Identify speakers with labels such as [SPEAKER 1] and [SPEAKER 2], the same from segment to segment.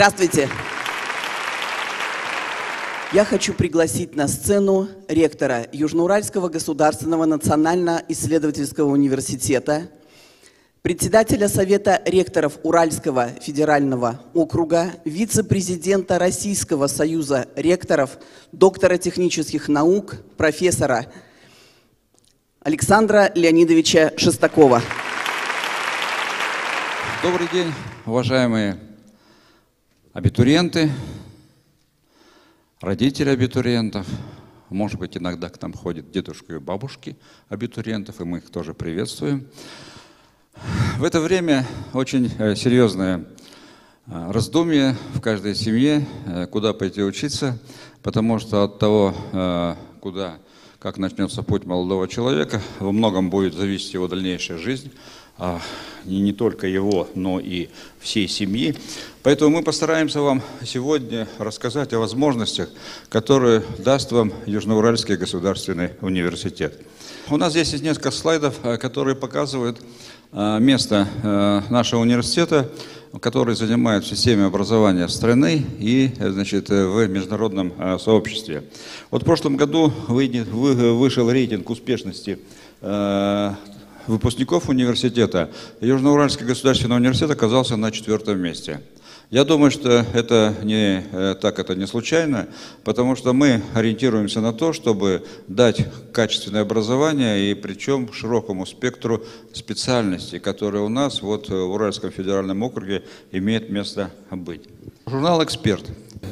[SPEAKER 1] Здравствуйте. Я хочу пригласить на сцену ректора Южноуральского государственного национально-исследовательского университета, председателя Совета ректоров Уральского федерального округа, вице-президента Российского союза ректоров, доктора технических наук, профессора Александра Леонидовича Шестакова.
[SPEAKER 2] Добрый день, уважаемые абитуриенты, родители абитуриентов. Может быть, иногда к нам ходят дедушки и бабушки абитуриентов, и мы их тоже приветствуем. В это время очень э, серьезное э, раздумье в каждой семье, э, куда пойти учиться, потому что от того, куда, как начнется путь молодого человека, во многом будет зависеть его дальнейшая жизнь, а и не только его, но и всей семьи. Поэтому мы постараемся вам сегодня рассказать о возможностях, которые даст вам Южноуральский государственный университет. У нас здесь есть несколько слайдов, которые показывают Э, место э, нашего университета, который занимает в системе образования страны и значит, в международном э, сообществе. Вот в прошлом году вышел рейтинг успешности выпускников университета. Южноуральский государственный университет оказался на четвертом месте. Я думаю, что это не э, так это не случайно, потому что мы ориентируемся на то, чтобы дать качественное образование и причем широкому спектру специальностей, которые у нас вот в Уральском федеральном округе имеют место быть. Журнал «Эксперт»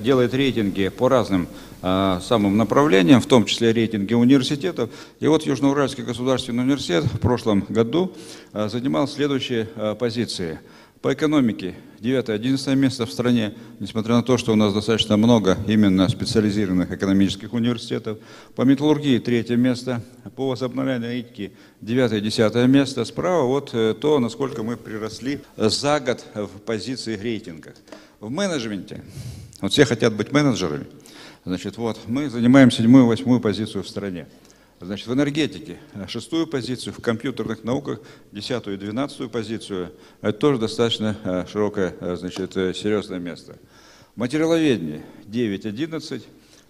[SPEAKER 2] делает рейтинги по разным э, самым направлениям, в том числе рейтинги университетов. И вот Южноуральский государственный университет в прошлом году э, занимал следующие позиции – по экономике 9-11 место в стране, несмотря на то, что у нас достаточно много именно специализированных экономических университетов. По металлургии третье место, по возобновляемой энергетике 9-10 место. Справа вот э, то, насколько мы приросли за год в позиции рейтингах. В менеджменте, вот все хотят быть менеджерами, значит, вот мы занимаем седьмую-восьмую позицию в стране. Значит, в энергетике шестую позицию, в компьютерных науках десятую и двенадцатую позицию. Это тоже достаточно э, широкое, э, значит, э, серьезное место. Материаловедение 9-11,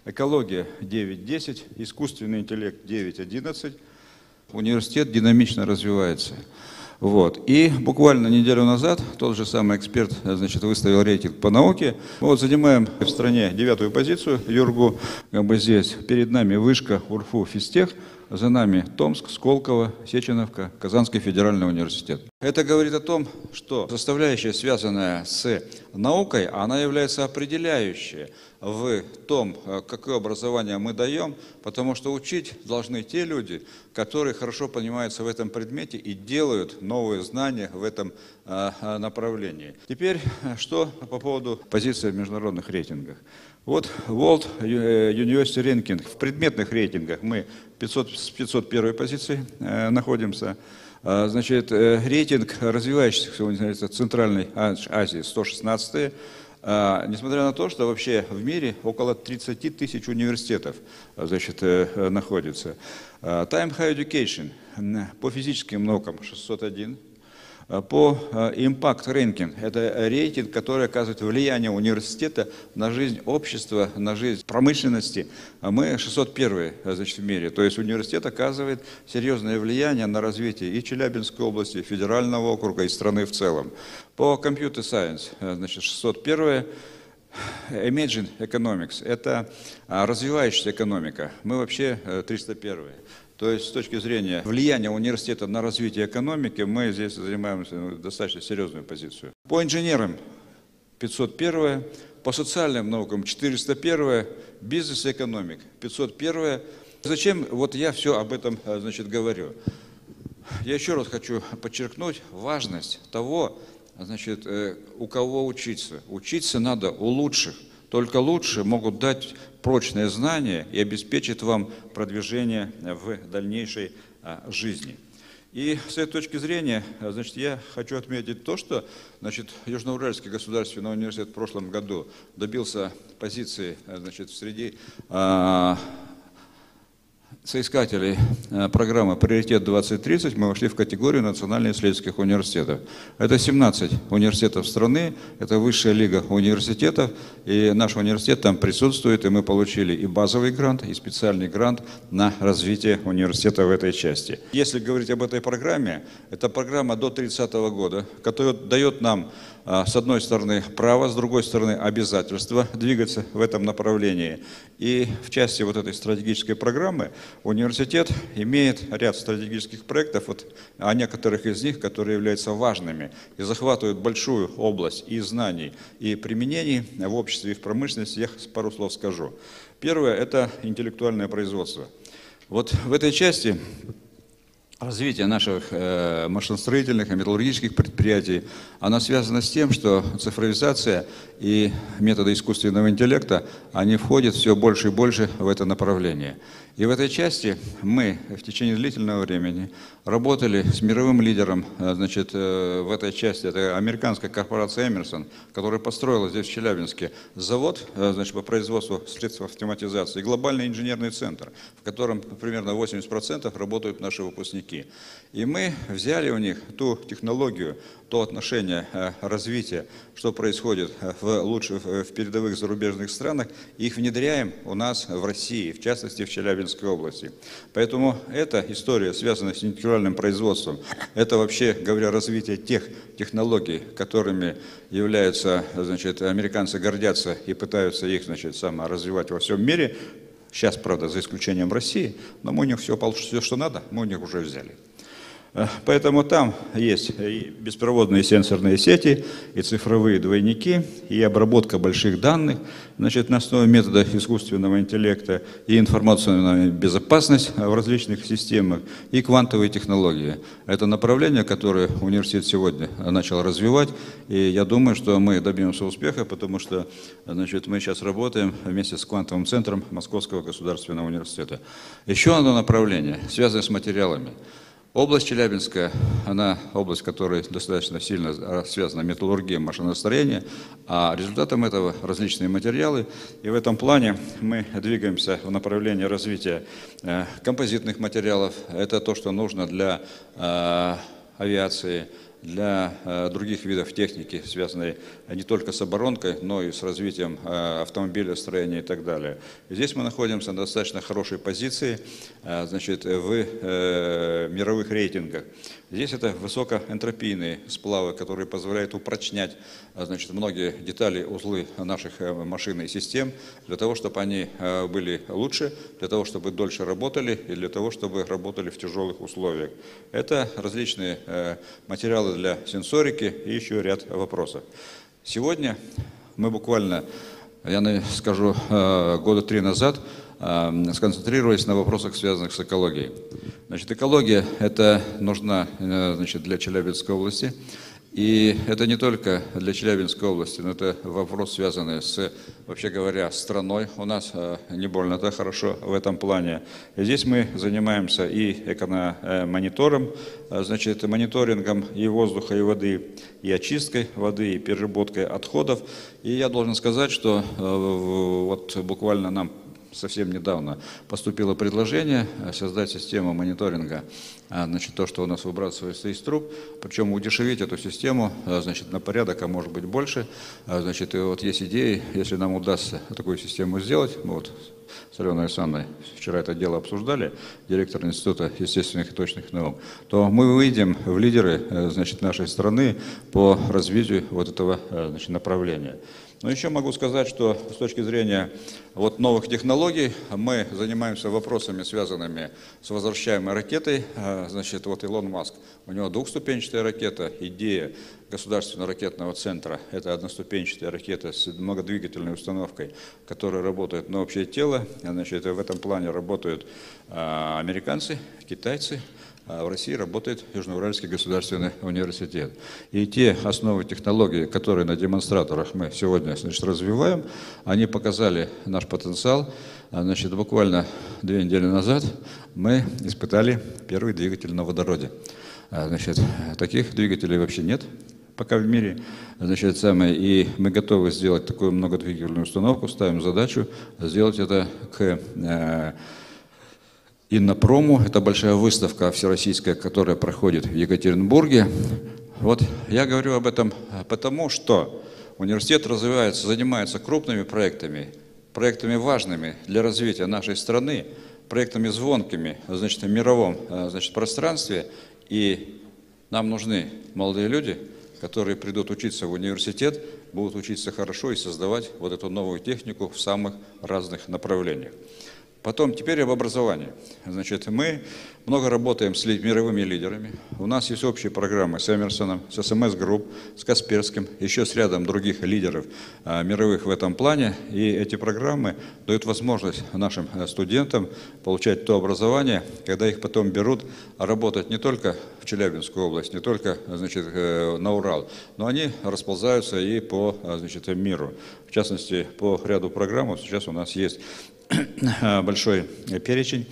[SPEAKER 2] экология 9-10, искусственный интеллект 9-11. Университет динамично развивается. Вот. И буквально неделю назад тот же самый эксперт значит, выставил рейтинг по науке. Мы вот занимаем в стране девятую позицию, Юргу, как бы здесь. Перед нами Вышка, Урфу, Физтех. За нами Томск, Сколково, Сеченовка, Казанский федеральный университет. Это говорит о том, что составляющая, связанная с наукой, она является определяющей в том, э, какое образование мы даем, потому что учить должны те люди, которые хорошо понимаются в этом предмете и делают новые знания в этом э, э, направлении. Теперь, что по поводу позиции в международных рейтингах. Вот World University Ranking. В предметных рейтингах мы 500, с 501 позиции находимся. Значит, рейтинг развивающихся Центральной Азии 116 а, несмотря на то, что вообще в мире около 30 тысяч университетов значит, э, находится. А, Time High Education по физическим наукам 601, а, по Impact Ranking – это рейтинг, который оказывает влияние университета на жизнь общества, на жизнь промышленности. Мы 601 значит, в мире. То есть университет оказывает серьезное влияние на развитие и Челябинской области, и федерального округа, и страны в целом. По Computer Science, э, значит, 601 Emerging Economics – это а, развивающаяся экономика. Мы вообще 301 -е. То есть с точки зрения влияния университета на развитие экономики, мы здесь занимаем ну, достаточно серьезную позицию. По инженерам 501 по социальным наукам 401 бизнес-экономик 501 Зачем вот я все об этом э, значит, говорю? Я еще раз хочу подчеркнуть важность того, значит, э, у кого учиться. Учиться надо у лучших. Только лучшие могут дать прочные знания и обеспечить вам продвижение в дальнейшей а, жизни. И с этой точки зрения, значит, я хочу отметить то, что значит, Южноуральский государственный университет в прошлом году добился позиции значит, среди а, соискателей э, программы «Приоритет 2030» мы вошли в категорию национальных исследовательских университетов. Это 17 университетов страны, это высшая лига университетов, и наш университет там присутствует, и мы получили и базовый грант, и специальный грант на развитие университета в этой части. Если говорить об этой программе, это программа до 30 года, которая дает нам с одной стороны право, с другой стороны обязательство двигаться в этом направлении. И в части вот этой стратегической программы университет имеет ряд стратегических проектов, вот, о некоторых из них, которые являются важными и захватывают большую область и знаний, и применений в обществе и в промышленности. Я пару слов скажу. Первое – это интеллектуальное производство. Вот в этой части развитие наших э, машиностроительных и металлургических предприятий, оно связано с тем, что цифровизация и методы искусственного интеллекта, они входят все больше и больше в это направление. И в этой части мы в течение длительного времени работали с мировым лидером э, значит, э, в этой части. Это американская корпорация Эмерсон, которая построила здесь в Челябинске завод э, значит, по производству средств автоматизации, глобальный инженерный центр, в котором примерно 80% работают наши выпускники. И мы взяли у них ту технологию, то отношение развития, что происходит в лучших, в передовых зарубежных странах, и их внедряем у нас в России, в частности в Челябинской области. Поэтому эта история связана с интеллектуальным производством. Это вообще, говоря, развитие тех технологий, которыми являются, значит, американцы гордятся и пытаются их, значит, саморазвивать во всем мире. Сейчас, правда, за исключением России, но мы у них все, все, что надо, мы у них уже взяли. Э, поэтому там есть и беспроводные сенсорные сети, и цифровые двойники, и обработка больших данных значит, на основе метода искусственного интеллекта, и информационная безопасность в различных системах, и квантовые технологии. Это направление, которое университет сегодня начал развивать, и я думаю, что мы добьемся успеха, потому что значит, мы сейчас работаем вместе с квантовым центром Московского государственного университета. Еще одно направление, связанное с материалами. Область Челябинская, она область, которая достаточно сильно связана металлургией, машиностроением, а результатом этого различные материалы. И в этом плане мы двигаемся в направлении развития э, композитных материалов. Это то, что нужно для э, авиации, для э, других видов техники, связанной не только с оборонкой, но и с развитием э, автомобилестроения и так далее. здесь мы находимся на достаточно хорошей позиции э, значит, в мировых рейтингах. Здесь это высокоэнтропийные сплавы, которые позволяют упрочнять значит, многие детали, узлы наших машин и систем, для того, чтобы они были лучше, для того, чтобы дольше работали и для того, чтобы работали в тяжелых условиях. Это различные материалы для сенсорики и еще ряд вопросов. Сегодня мы буквально, я скажу, э, года три назад э, сконцентрировались на вопросах, связанных с экологией. Значит, экология – это нужна э, значит, для Челябинской области. И это не только для Челябинской области, но это вопрос, связанный с, вообще говоря, страной. У нас э, не больно-то хорошо в этом плане. Здесь мы занимаемся и экономонитором, э, значит, мониторингом и воздуха, и воды, и очисткой воды, и переработкой отходов. И я должен сказать, что э, вот буквально нам совсем недавно поступило предложение э, создать систему мониторинга, а, значит, то, что у нас выбрасывается из труб, причем удешевить эту систему, э, значит, на порядок, а может быть больше. Значит, и вот есть идеи, если нам удастся такую систему сделать, вот с Аленой Александровной вчера это дело обсуждали, директор Института естественных и точных наук, то мы выйдем в лидеры э, значит, нашей страны по развитию вот этого значит, направления. Но еще могу сказать, что с точки зрения вот новых технологий мы занимаемся вопросами, связанными с возвращаемой ракетой. А, значит, вот Илон Маск, у него двухступенчатая ракета, идея государственного ракетного центра. Это одноступенчатая ракета с многодвигательной установкой, которая работает на общее тело. Значит, в этом плане работают а, американцы, китайцы, в России работает Южноуральский государственный университет. И те основы технологий, которые на демонстраторах мы сегодня значит, развиваем, они показали наш потенциал. А, значит, буквально две недели назад мы испытали первый двигатель на водороде. А, значит, таких двигателей вообще нет пока в мире. Значит, самое, и мы готовы сделать такую многодвигательную установку, ставим задачу сделать это к Иннопрому. Это большая выставка всероссийская, которая проходит в Екатеринбурге. Вот я говорю об этом потому, что университет развивается, занимается крупными проектами, проектами важными для развития нашей страны, проектами звонкими значит, в мировом значит, пространстве. И нам нужны молодые люди, которые придут учиться в университет, будут учиться хорошо и создавать вот эту новую технику в самых разных направлениях. Потом, теперь об образовании. Значит, мы много работаем с мировыми лидерами. У нас есть общие программы с Эмерсоном, с SMS Group, с Касперским, еще с рядом других лидеров а, мировых в этом плане. И эти программы дают возможность нашим э, студентам получать то образование, когда их потом берут работать не только в Челябинскую область, не только значит, э, на Урал, но они расползаются и по значит, миру. В частности, по ряду программ сейчас у нас есть большой перечень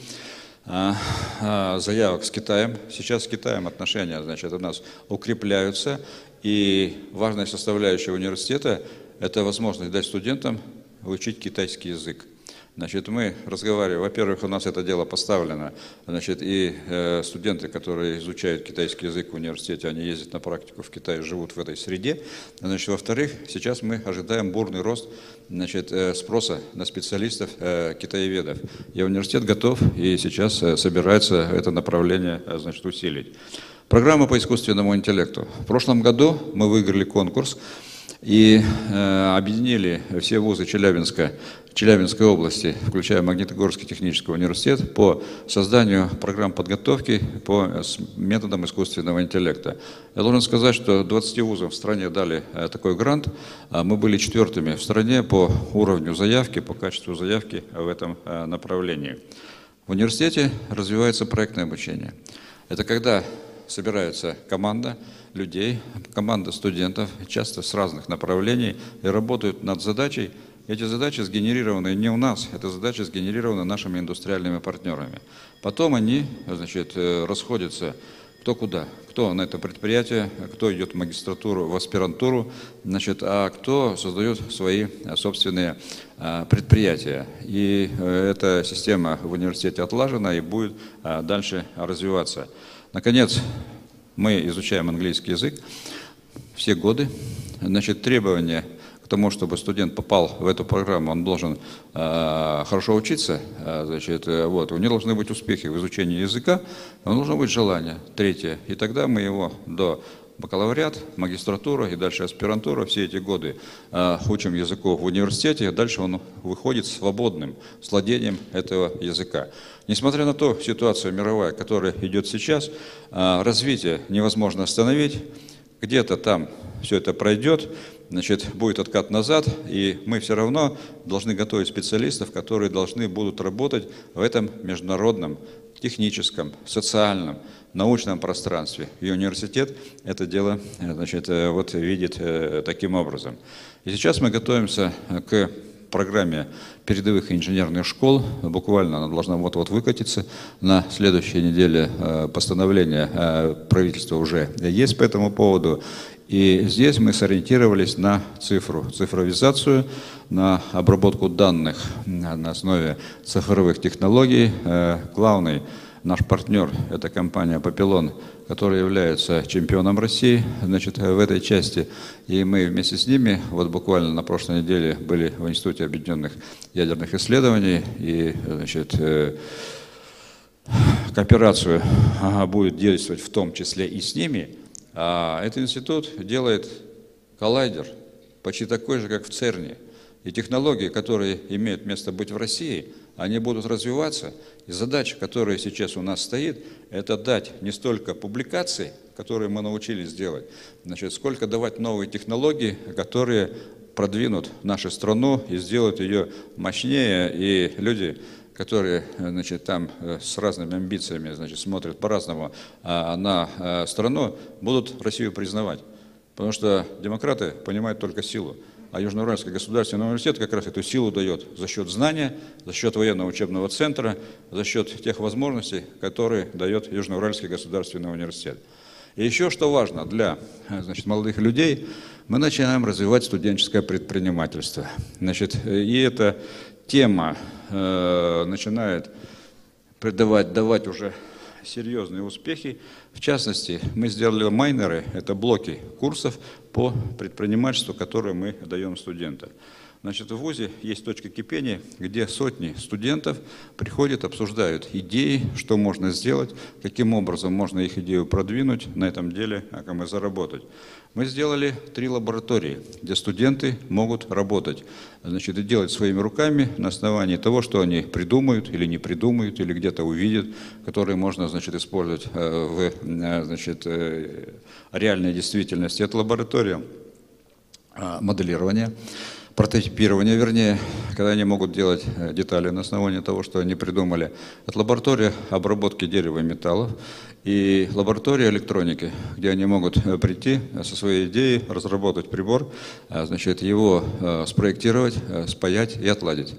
[SPEAKER 2] а, а, заявок с Китаем. Сейчас с Китаем отношения значит, у нас укрепляются. И важная составляющая университета – это возможность дать студентам учить китайский язык. Значит, мы разговариваем, во-первых, у нас это дело поставлено, значит, и э, студенты, которые изучают китайский язык в университете, они ездят на практику в Китай, живут в этой среде. Значит, во-вторых, сейчас мы ожидаем бурный рост значит, э, спроса на специалистов э, китаеведов. И университет готов и сейчас э, собирается это направление значит, усилить. Программа по искусственному интеллекту. В прошлом году мы выиграли конкурс и э, объединили все вузы Челябинска, Челябинской области, включая Магнитогорский технический университет, по созданию программ подготовки по методам искусственного интеллекта. Я должен сказать, что 20 вузов в стране дали э, такой грант. А мы были четвертыми в стране по уровню заявки, по качеству заявки в этом э, направлении. В университете развивается проектное обучение. Это когда собирается команда людей, команда студентов, часто с разных направлений, и работают над задачей. Эти задачи сгенерированы не у нас, это задачи сгенерированы нашими индустриальными партнерами. Потом они значит, э, расходятся кто куда, кто на это предприятие, кто идет в магистратуру, в аспирантуру, значит, а кто создает свои собственные а, предприятия. И э, эта система в университете отлажена и будет дальше развиваться. Наконец, мы изучаем английский язык все годы. Значит, требования к тому, чтобы студент попал в эту программу, он должен э, хорошо учиться, э, значит, э, вот, у него должны быть успехи в изучении языка, но должно быть желание. Третье. И тогда мы его до бакалавриат, магистратура и дальше аспирантура, все эти годы э, учим языку в университете, и дальше он выходит свободным, с владением этого языка. Несмотря на то, ситуация мировая, которая идет сейчас, э, развитие невозможно остановить, где-то там все это пройдет, значит, будет откат назад, и мы все равно должны готовить специалистов, которые должны будут работать в этом международном, техническом, социальном, научном пространстве. И университет это дело значит, э, вот видит э, таким образом. И сейчас мы готовимся к программе передовых инженерных школ. Буквально она должна вот-вот выкатиться. На следующей неделе э, постановление правительства уже есть по этому поводу. И здесь мы сориентировались на цифру, цифровизацию, на обработку данных на основе цифровых технологий. Главный Наш партнер – это компания «Папилон», которая является чемпионом России значит, в этой части. И мы вместе с ними, вот буквально на прошлой неделе были в Институте объединенных ядерных исследований, и значит, э, кооперацию будет действовать в том числе и с ними. А этот институт делает коллайдер, почти такой же, как в ЦЕРНе. И технологии, которые имеют место быть в России – они будут развиваться. И задача, которая сейчас у нас стоит, это дать не столько публикаций, которые мы научились делать, значит, сколько давать новые технологии, которые продвинут нашу страну и сделают ее мощнее, и люди, которые значит, там э, с разными амбициями значит, смотрят по-разному а, на а, страну, будут Россию признавать. Потому что демократы понимают только силу. А Южноуральский государственный университет как раз эту силу дает за счет знания, за счет военного учебного центра, за счет тех возможностей, которые дает Южноуральский государственный университет. И еще что важно для значит, молодых людей, мы начинаем развивать студенческое предпринимательство. Значит, и эта тема э, начинает придавать, давать уже серьезные успехи. В частности, мы сделали майнеры, это блоки курсов по предпринимательству, которые мы даем студентам. Значит, в ВУЗе есть точка кипения, где сотни студентов приходят, обсуждают идеи, что можно сделать, каким образом можно их идею продвинуть, на этом деле как мы заработать. Мы сделали три лаборатории, где студенты могут работать, значит, и делать своими руками на основании того, что они придумают или не придумают, или где-то увидят, которые можно, значит, использовать э, в э, значит, э, реальной действительности. Это лаборатория моделирования прототипирования, вернее, когда они могут делать э, детали на основании того, что они придумали. Это лаборатория обработки дерева и металлов и лаборатория электроники, где они могут э, прийти со своей идеей, разработать прибор, э, значит, его спроектировать, спаять и отладить.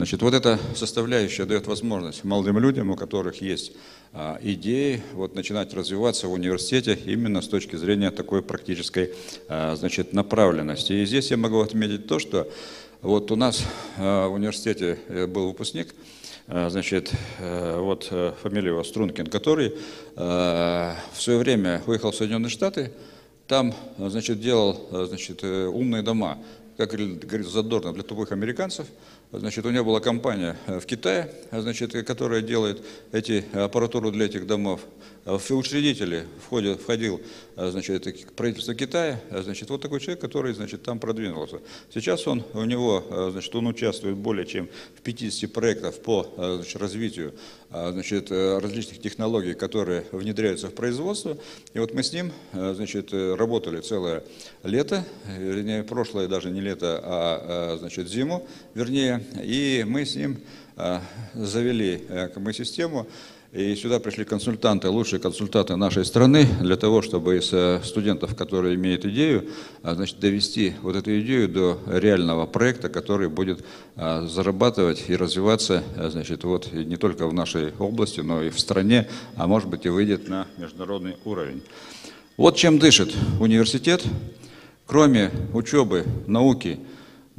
[SPEAKER 2] Значит, вот эта составляющая дает возможность молодым людям, у которых есть а, идеи вот, начинать развиваться в университете именно с точки зрения такой практической а, значит, направленности. И здесь я могу отметить то, что вот у нас а, в университете э, был выпускник, значит, э, вот э, фамилия его Стрункин, который в свое время уехал в Соединенные Штаты, там, значит, делал, значит, умные дома, как говорит Задорно, для тупых американцев – Значит, у него была компания э, в Китае, значит, которая делает эти аппаратуру для этих домов. А в учредители входил, входил э, значит, правительство Китая, э, значит, вот такой человек, который значит, там продвинулся. Сейчас он, у него, значит, он участвует более чем в 50 проектах по значит, развитию значит, различных технологий, которые внедряются в производство. И вот мы с ним значит, работали целое лето, вернее, прошлое даже не лето, а значит, зиму, вернее, и мы с ним а, завели э, мы систему, и сюда пришли консультанты, лучшие консультанты нашей страны, для того, чтобы из э, студентов, которые имеют идею, а, значит, довести вот эту идею до реального проекта, который будет а, зарабатывать и развиваться значит, вот, не только в нашей области, но и в стране, а может быть и выйдет на международный уровень. Вот чем дышит университет. Кроме учебы, науки,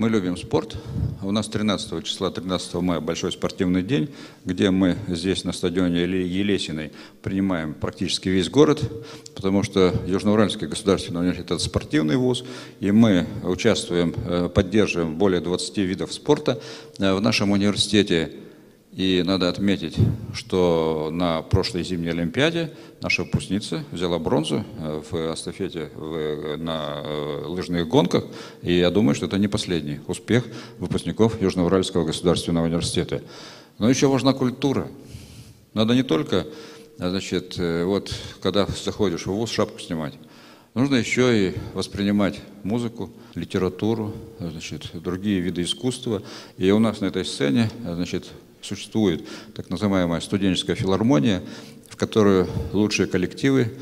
[SPEAKER 2] мы любим спорт. У нас 13 числа, 13 мая большой спортивный день, где мы здесь на стадионе Елесиной принимаем практически весь город, потому что Южноуральский государственный университет – это спортивный вуз, и мы участвуем, э, поддерживаем более 20 видов спорта э, в нашем университете. И надо отметить, что на прошлой зимней Олимпиаде наша выпускница взяла бронзу э, в эстафете в, на э, лыжных гонках. И я думаю, что это не последний успех выпускников Южноуральского государственного университета. Но еще важна культура. Надо не только, значит, э, вот когда заходишь в ВУЗ, шапку снимать. Нужно еще и воспринимать музыку, литературу, значит, другие виды искусства. И у нас на этой сцене, значит, существует так называемая студенческая филармония, в которую лучшие коллективы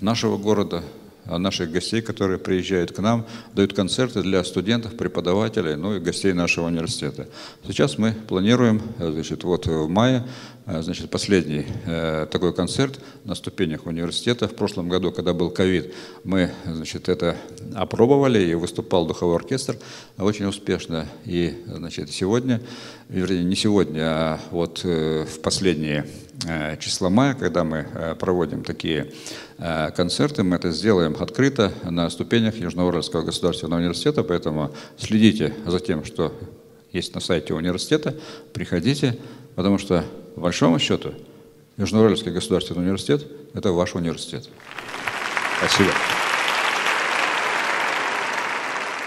[SPEAKER 2] нашего города, а наших гостей, которые приезжают к нам, дают концерты для студентов, преподавателей, ну и гостей нашего университета. Сейчас мы планируем, значит, вот в мае Э, значит, последний э, такой концерт на ступенях университета. В прошлом году, когда был ковид, мы значит, это опробовали, и выступал духовой оркестр очень успешно. И значит, сегодня, вернее, не сегодня, а вот э, в последние числа мая, когда мы проводим такие концерты, мы это сделаем открыто на ступенях Южноуральского государственного университета, поэтому следите за тем, что есть на сайте университета, приходите, потому что по большому счету, Южноуральский государственный университет – это ваш университет. Спасибо.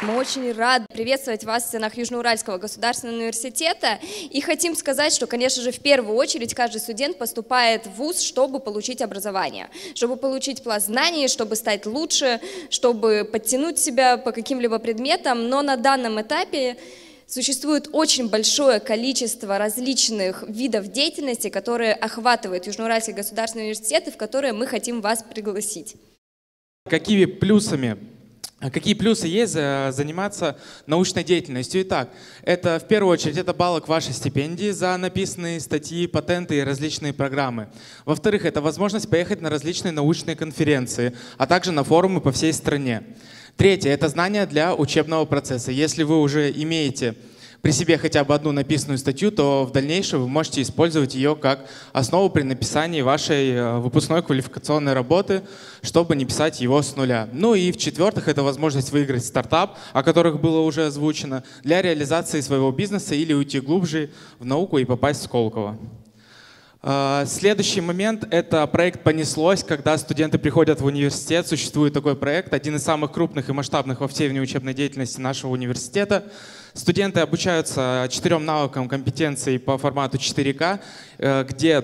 [SPEAKER 3] Мы очень рады приветствовать вас в стенах Южноуральского государственного университета и хотим сказать, что, конечно же, в первую очередь каждый студент поступает в ВУЗ, чтобы получить образование, чтобы получить пласт знаний, чтобы стать лучше, чтобы подтянуть себя по каким-либо предметам, но на данном этапе Существует очень большое количество различных видов деятельности, которые охватывают Южноуральский государственный университет и в которые мы хотим вас пригласить.
[SPEAKER 4] Какими плюсами Какие плюсы есть заниматься научной деятельностью? Итак, это в первую очередь это баллы к вашей стипендии за написанные статьи, патенты и различные программы. Во-вторых, это возможность поехать на различные научные конференции, а также на форумы по всей стране. Третье – это знания для учебного процесса. Если вы уже имеете при себе хотя бы одну написанную статью, то в дальнейшем вы можете использовать ее как основу при написании вашей э, выпускной квалификационной работы, чтобы не писать его с нуля. Ну и в-четвертых, это возможность выиграть стартап, о которых было уже озвучено, для реализации своего бизнеса или уйти глубже в науку и попасть в Сколково. А, следующий момент — это проект «Понеслось», когда студенты приходят в университет. Существует такой проект, один из самых крупных и масштабных во всей внеучебной деятельности нашего университета. Студенты обучаются четырем навыкам компетенций по формату 4К, э, где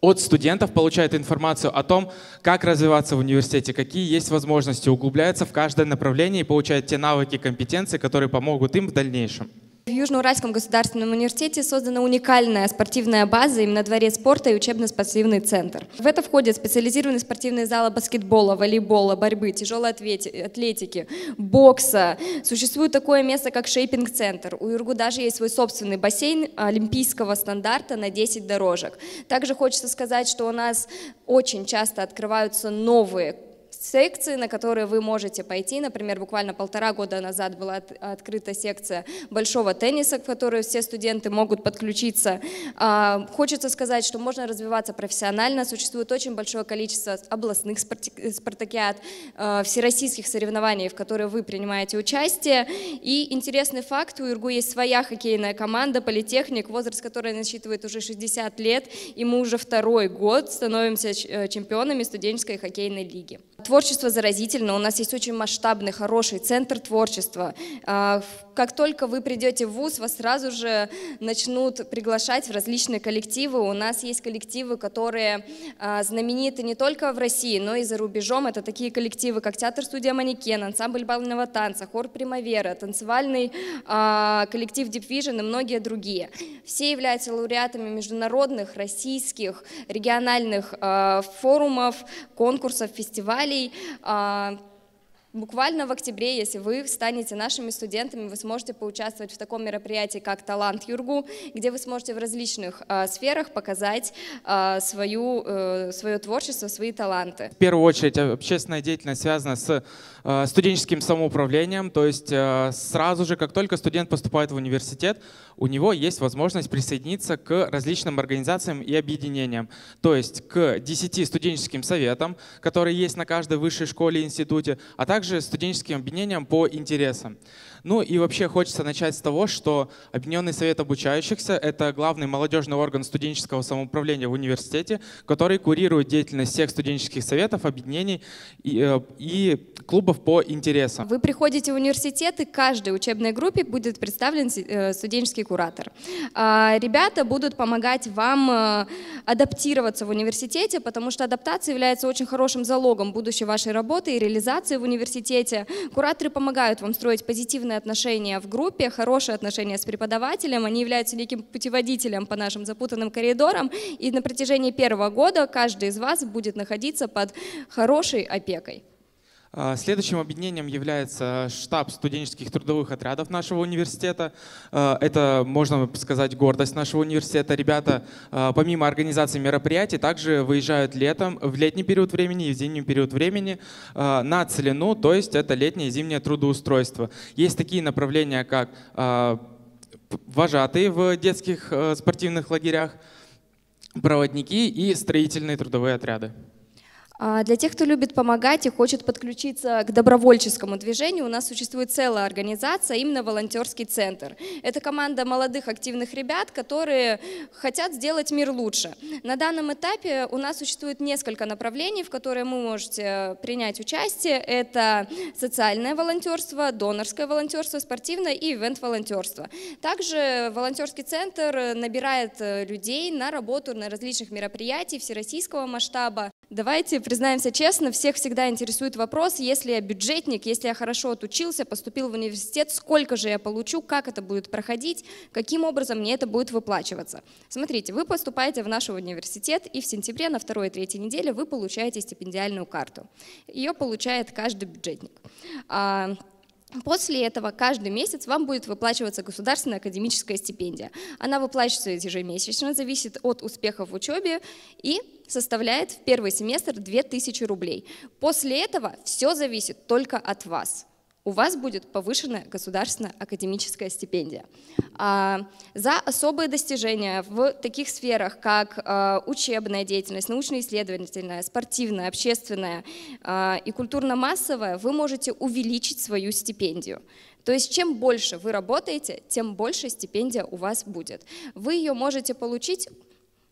[SPEAKER 4] от студентов получают информацию о том, как развиваться в университете, какие есть возможности, углубляются в каждое направление и получают те навыки компетенции, которые помогут им в дальнейшем.
[SPEAKER 3] В Южноуральском государственном университете создана уникальная спортивная база, именно дворец спорта и учебно-спортивный центр. В это входят специализированные спортивные залы баскетбола, волейбола, борьбы, тяжелой атлетики, бокса. Существует такое место, как шейпинг-центр. У Юргу даже есть свой собственный бассейн олимпийского стандарта на 10 дорожек. Также хочется сказать, что у нас очень часто открываются новые секции, на которые вы можете пойти. Например, буквально полтора года назад была от, открыта секция большого тенниса, в которую все студенты могут подключиться. А, хочется сказать, что можно развиваться профессионально. Существует очень большое количество областных спартакиад, а, всероссийских соревнований, в которые вы принимаете участие. И интересный факт, у Иргу есть своя хоккейная команда, политехник, возраст которой насчитывает уже 60 лет, и мы уже второй год становимся э, чемпионами студенческой хоккейной лиги. Творчество заразительно. У нас есть очень масштабный, хороший центр творчества. А, как только вы придете в ВУЗ, вас сразу же начнут приглашать в различные коллективы. У нас есть коллективы, которые а, знамениты не только в России, но и за рубежом. Это такие коллективы, как Театр-студия «Манекен», ансамбль бального танца, хор «Примавера», танцевальный а, коллектив Deep Vision и многие другие. Все являются лауреатами международных, российских, региональных форумов, конкурсов, фестивалей, Италии. Буквально в октябре, если вы станете нашими студентами, вы сможете поучаствовать в таком мероприятии, как «Талант Юргу», где вы сможете в различных э, сферах показать э, свою, э, свое творчество, свои таланты.
[SPEAKER 4] В первую очередь общественная деятельность связана с Э, студенческим самоуправлением, то есть э, сразу же, как только студент поступает в университет, у него есть возможность присоединиться к различным организациям и объединениям, то есть к 10 студенческим советам, которые есть на каждой высшей школе и институте, а также студенческим объединениям по интересам. Ну и вообще хочется начать с того, что Объединенный совет обучающихся — это главный молодежный орган студенческого самоуправления в университете, который курирует деятельность всех студенческих советов, объединений и, э, и клубов по интересам.
[SPEAKER 3] Вы приходите в университет, и каждой учебной группе будет представлен э, студенческий куратор. А, ребята будут помогать вам э, адаптироваться в университете, потому что адаптация является очень хорошим залогом будущей вашей работы и реализации в университете. Кураторы помогают вам строить позитивные позитивные отношения в группе, хорошие отношения с преподавателем, они являются неким путеводителем по нашим запутанным коридорам, и на протяжении первого года каждый из вас будет находиться под хорошей опекой.
[SPEAKER 4] А, следующим объединением является штаб студенческих трудовых отрядов нашего университета. А, это, можно сказать, гордость нашего университета. Ребята, а, помимо организации мероприятий, также выезжают летом, в летний период времени и в зимний период времени на целину, то есть это летнее и зимнее трудоустройство. Есть такие направления, как вожатые в детских спортивных лагерях, проводники и строительные трудовые отряды.
[SPEAKER 3] А, для тех, кто любит помогать и хочет подключиться к добровольческому движению, у нас существует целая организация, именно волонтерский центр. Это команда молодых активных ребят, которые хотят сделать мир лучше. На данном этапе у нас существует несколько направлений, в которые вы можете принять участие. Это социальное волонтерство, донорское волонтерство, спортивное и ивент-волонтерство. Также волонтерский центр набирает людей на работу на различных мероприятиях всероссийского масштаба. Давайте признаемся честно, всех всегда интересует вопрос, если я бюджетник, если я хорошо отучился, поступил в университет, сколько же я получу, как это будет проходить, каким образом мне это будет выплачиваться. Смотрите, вы поступаете в наш университет, и в сентябре на второй и третьей неделе вы получаете стипендиальную карту. Ее получает каждый бюджетник. После этого каждый месяц вам будет выплачиваться государственная академическая стипендия. Она выплачивается ежемесячно, зависит от успехов в учебе и составляет в первый семестр 2000 рублей. После этого все зависит только от вас. У вас будет повышенная государственная академическая стипендия. А, за особые достижения в таких сферах, как а, учебная деятельность, научно-исследовательная, спортивная, общественная а, и культурно-массовая, вы можете увеличить свою стипендию. То есть чем больше вы работаете, тем больше стипендия у вас будет. Вы ее можете получить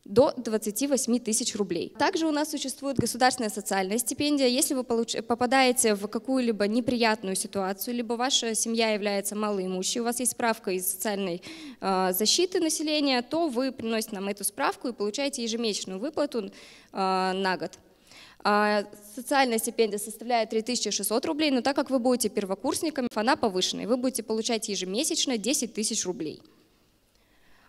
[SPEAKER 3] до 28 тысяч рублей. Также у нас существует государственная социальная стипендия. Если вы получ... попадаете в какую-либо неприятную ситуацию, либо ваша семья является малоимущей, у вас есть справка из социальной э, защиты населения, то вы приносите нам эту справку и получаете ежемесячную выплату э, на год. А социальная стипендия составляет 3600 рублей, но так как вы будете первокурсниками, она повышенная, вы будете получать ежемесячно 10 тысяч рублей.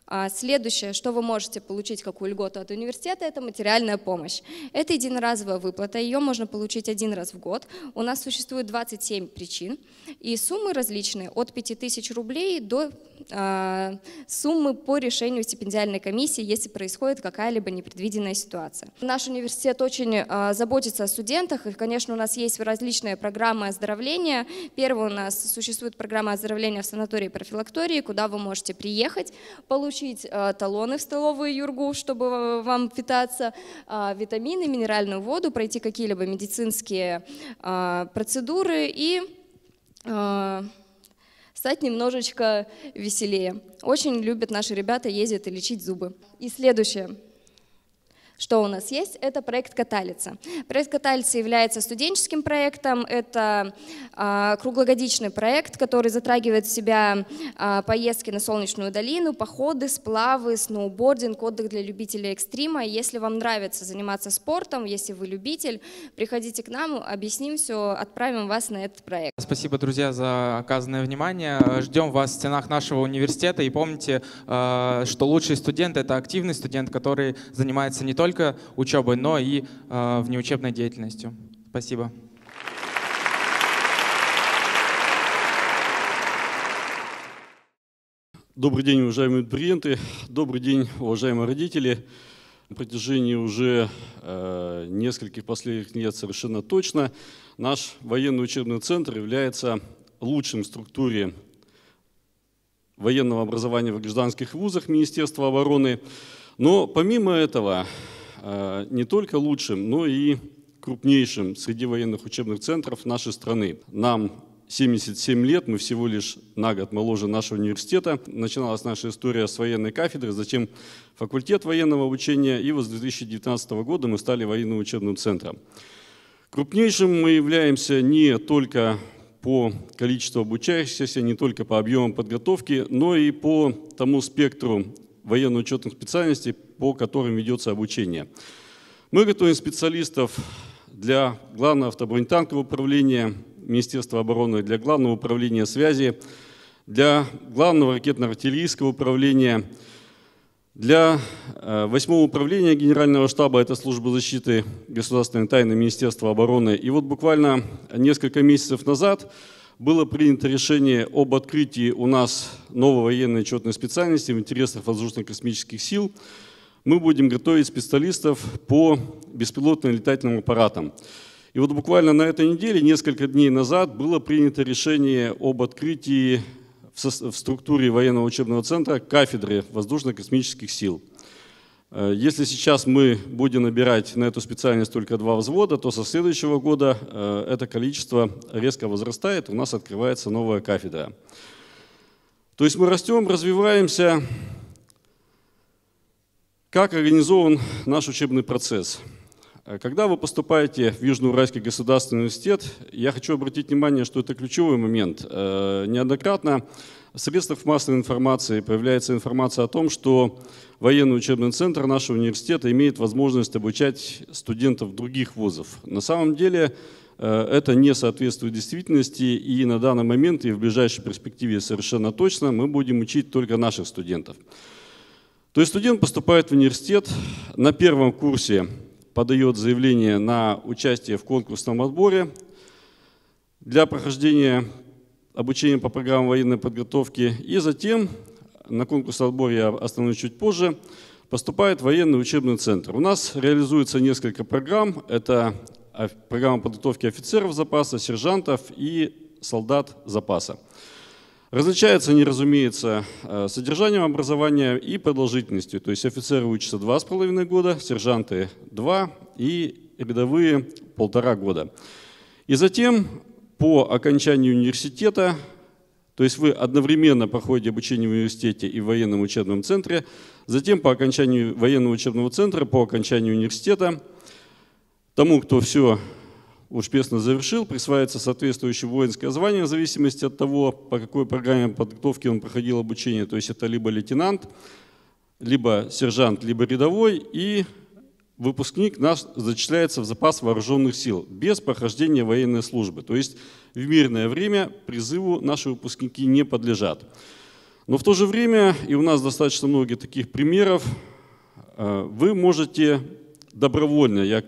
[SPEAKER 3] А следующее, что вы можете получить какую льготу от университета, это материальная помощь. Это единоразовая выплата, ее можно получить один раз в год. У нас существует 27 причин, и суммы различные, от 5000 рублей до э, суммы по решению стипендиальной комиссии, если происходит какая-либо непредвиденная ситуация. Наш университет очень э, заботится о студентах, и, конечно, у нас есть различные программы оздоровления. Первая у нас существует программа оздоровления в санатории и профилактории, куда вы можете приехать, получить получить э, талоны в столовую юргу, чтобы вам питаться, э, витамины, минеральную воду, пройти какие-либо медицинские э, процедуры и стать немножечко веселее. Очень любят наши ребята ездить и лечить зубы. И следующее. Что у нас есть? Это проект «Каталица». Проект «Каталица» является студенческим проектом. Это э, круглогодичный проект, который затрагивает в себя э, поездки на Солнечную долину, походы, сплавы, сноубординг, отдых для любителей экстрима. Если вам нравится заниматься спортом, если вы любитель, приходите к нам, объясним все, отправим вас на этот проект.
[SPEAKER 4] Спасибо, друзья, за оказанное внимание. Ждем вас в стенах нашего университета. И помните, э, что лучший студент — это активный студент, который занимается не только только учебой, но и э, внеучебной деятельностью. Спасибо.
[SPEAKER 5] Добрый день, уважаемые абитуриенты. Добрый день, уважаемые родители. На протяжении уже э, нескольких последних лет совершенно точно наш военный учебный центр является лучшим в структуре военного образования в гражданских вузах Министерства обороны. Но помимо этого не только лучшим, но и крупнейшим среди военных учебных центров нашей страны. Нам 77 лет, мы всего лишь на год моложе нашего университета. Начиналась наша история с военной кафедры, затем факультет военного обучения, и вот с 2019 года мы стали военным учебным центром. Крупнейшим мы являемся не только по количеству обучающихся, не только по объемам подготовки, но и по тому спектру военно-учетных специальностей, по которым ведется обучение. Мы готовим специалистов для Главного автобронетанкового управления Министерства обороны, для Главного управления связи, для Главного ракетно-артиллерийского управления, для э, восьмого управления Генерального штаба, это служба защиты государственной тайны Министерства обороны. И вот буквально несколько месяцев назад было принято решение об открытии у нас новой военной учетной специальности в интересах воздушно-космических сил. Мы будем готовить специалистов по беспилотным летательным аппаратам. И вот буквально на этой неделе, несколько дней назад, было принято решение об открытии в структуре военного учебного центра кафедры воздушно-космических сил – Э, если сейчас мы будем набирать на эту специальность только два взвода, то со следующего года э, это количество резко возрастает, у нас открывается новая кафедра. То есть мы растем, развиваемся. Как организован наш учебный процесс? Э, когда вы поступаете в Южноуральский государственный университет, я хочу обратить внимание, что это ключевой момент. Неоднократно в средствах массовой информации появляется информация о том, что военный учебный центр нашего университета имеет возможность обучать студентов других вузов. На самом деле э, это не соответствует действительности, и на данный момент и в ближайшей перспективе совершенно точно мы будем учить только наших студентов. То есть студент поступает в университет, на первом курсе подает заявление на участие в конкурсном отборе. Для прохождения обучения по программам военной подготовки, и затем на конкурс отбор я остановлюсь чуть позже, поступает в военный учебный центр. У нас реализуется несколько программ. Это программа подготовки офицеров запаса, сержантов и солдат запаса. Различаются они, разумеется, э, содержанием образования и продолжительностью. То есть офицеры учатся два с половиной года, сержанты два и рядовые полтора года. И затем по окончании университета, то есть вы одновременно проходите обучение в университете и в военном учебном центре, затем по окончанию военного учебного центра, по окончанию университета, тому, кто все успешно завершил, присваивается соответствующее воинское звание в зависимости от того, по какой программе подготовки он проходил обучение. То есть это либо лейтенант, либо сержант, либо рядовой, и выпускник наш зачисляется в запас вооруженных сил без прохождения военной службы. То есть в мирное время призыву наши выпускники не подлежат. Но в то же время, и у нас достаточно много таких примеров, э, вы можете добровольно, я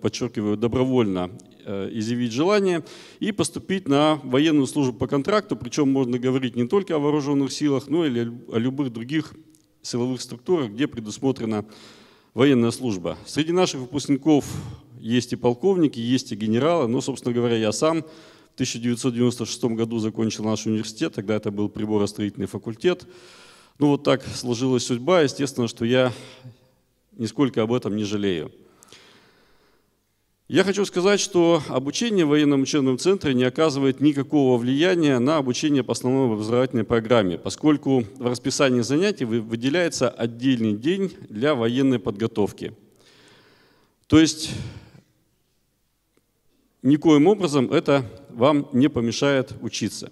[SPEAKER 5] подчеркиваю, добровольно изъявить желание и поступить на военную службу по контракту, причем можно говорить не только о вооруженных силах, но и о любых других силовых структурах, где предусмотрена военная служба. Среди наших выпускников есть и полковники, есть и генералы, но, собственно говоря, я сам в 1996 году закончил наш университет, тогда это был приборостроительный факультет. Ну вот так сложилась судьба, естественно, что я нисколько об этом не жалею. Я хочу сказать, что обучение в военном учебном центре не оказывает никакого влияния на обучение по основной образовательной программе, поскольку в расписании занятий выделяется отдельный день для военной подготовки. То есть никоим образом это вам не помешает учиться.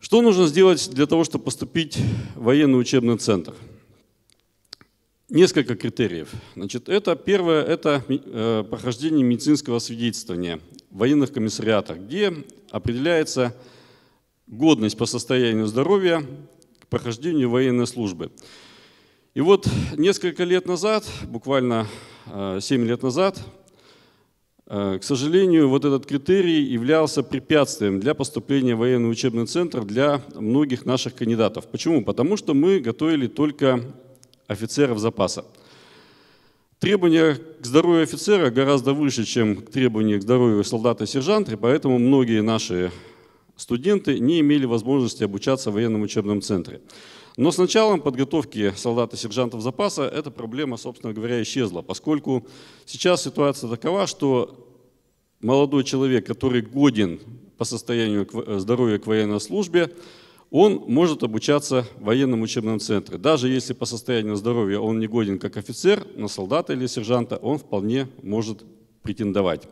[SPEAKER 5] Что нужно сделать для того, чтобы поступить в военный учебный центр? Несколько критериев. Значит, это первое – это э, прохождение медицинского свидетельствования в военных комиссариатах, где определяется годность по состоянию здоровья к прохождению военной службы. И вот несколько лет назад, буквально 7 э, лет назад, э, к сожалению, вот этот критерий являлся препятствием для поступления в военный учебный центр для многих наших кандидатов. Почему? Потому что мы готовили только офицеров запаса. Требования к здоровью офицера гораздо выше, чем требования к здоровью солдата и сержанта, и поэтому многие наши студенты не имели возможности обучаться в военном учебном центре. Но с началом подготовки солдат и сержантов запаса эта проблема, собственно говоря, исчезла, поскольку сейчас ситуация такова, что молодой человек, который годен по состоянию здоровья к военной службе, он может обучаться в военном учебном центре. Даже если по состоянию здоровья он не годен как офицер, на солдата или сержанта он вполне может претендовать.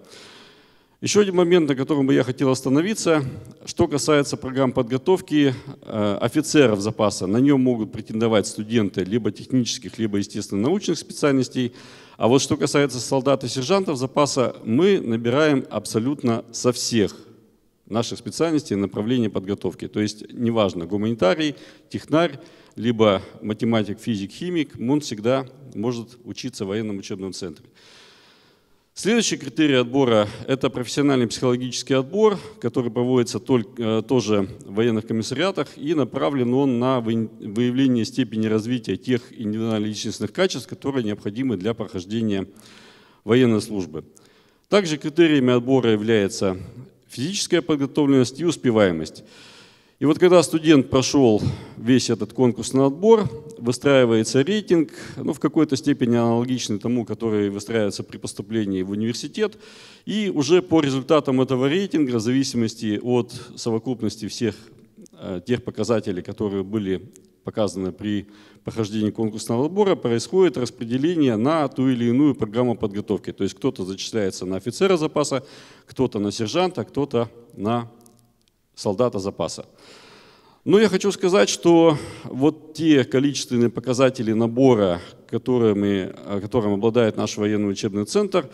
[SPEAKER 5] Еще один момент, на котором бы я хотел остановиться, что касается программ подготовки э, офицеров запаса. На нем могут претендовать студенты либо технических, либо естественно-научных специальностей. А вот что касается солдат и сержантов запаса, мы набираем абсолютно со всех наших специальностей и направлений подготовки. То есть неважно, гуманитарий, технарь, либо математик, физик, химик, он всегда может учиться в военном учебном центре. Следующий критерий отбора – это профессиональный психологический отбор, который проводится только, э, тоже в военных комиссариатах, и направлен он на выявление степени развития тех индивидуально-личностных качеств, которые необходимы для прохождения военной службы. Также критериями отбора является физическая подготовленность и успеваемость. И вот когда студент прошел весь этот конкурсный отбор, выстраивается рейтинг, ну, в какой-то степени аналогичный тому, который выстраивается при поступлении в университет, и уже по результатам этого рейтинга, в зависимости от совокупности всех э, тех показателей, которые были показаны при прохождении конкурсного отбора, происходит распределение на ту или иную программу подготовки. То есть кто-то зачисляется на офицера запаса, кто-то на сержанта, кто-то на солдата запаса. Но я хочу сказать, что вот те количественные показатели набора, которыми, которым обладает наш военный учебный центр,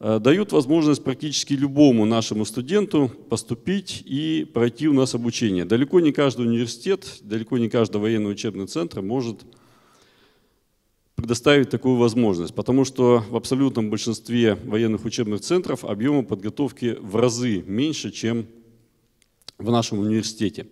[SPEAKER 5] дают возможность практически любому нашему студенту поступить и пройти у нас обучение. Далеко не каждый университет, далеко не каждый военный учебный центр может предоставить такую возможность, потому что в абсолютном большинстве военных учебных центров объемы подготовки в разы меньше, чем в нашем университете.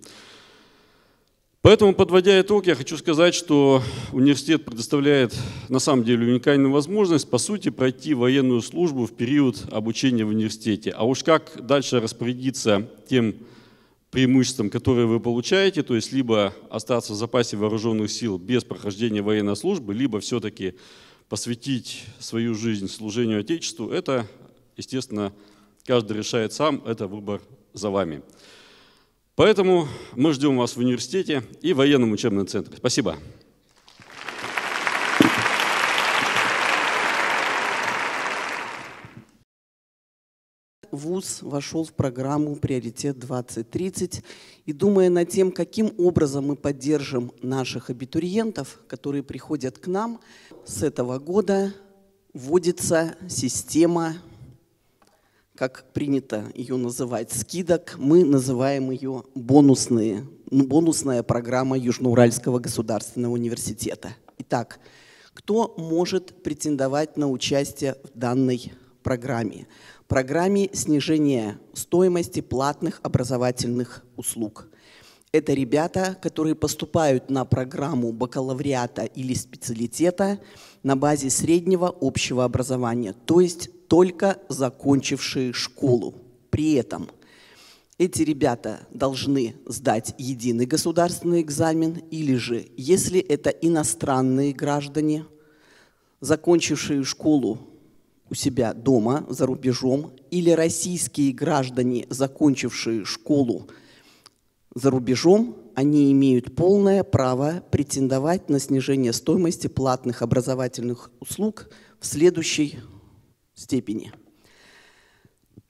[SPEAKER 5] Поэтому, подводя итог, я хочу сказать, что университет предоставляет на самом деле уникальную возможность, по сути, пройти военную службу в период обучения в университете. А уж как дальше распорядиться тем преимуществом, которые вы получаете, то есть либо остаться в запасе вооруженных сил без прохождения военной службы, либо все-таки посвятить свою жизнь служению Отечеству, это, естественно, каждый решает сам, это выбор за вами. Поэтому мы ждем вас в университете и военном учебном центре. Спасибо.
[SPEAKER 1] ВУЗ вошел в программу «Приоритет 2030» и думая над тем, каким образом мы поддержим наших абитуриентов, которые приходят к нам, с этого года вводится система, как принято ее называть, скидок. Мы называем ее бонусные, ну, бонусная программа Южноуральского государственного университета. Итак, кто может претендовать на участие в данной программе? программе снижения стоимости платных образовательных услуг. Это ребята, которые поступают на программу бакалавриата или специалитета на базе среднего общего образования, то есть только закончившие школу. При этом эти ребята должны сдать единый государственный экзамен или же, если это иностранные граждане, закончившие школу у себя дома, за рубежом, или российские граждане, закончившие школу за рубежом, они имеют полное право претендовать на снижение стоимости платных образовательных услуг в следующей степени.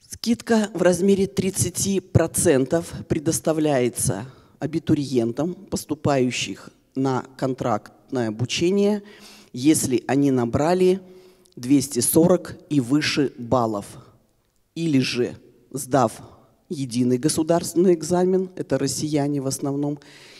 [SPEAKER 1] Скидка в размере 30% предоставляется абитуриентам, поступающих на контрактное обучение, если они набрали 240 и выше баллов. Или же, сдав единый государственный экзамен, это россияне в основном,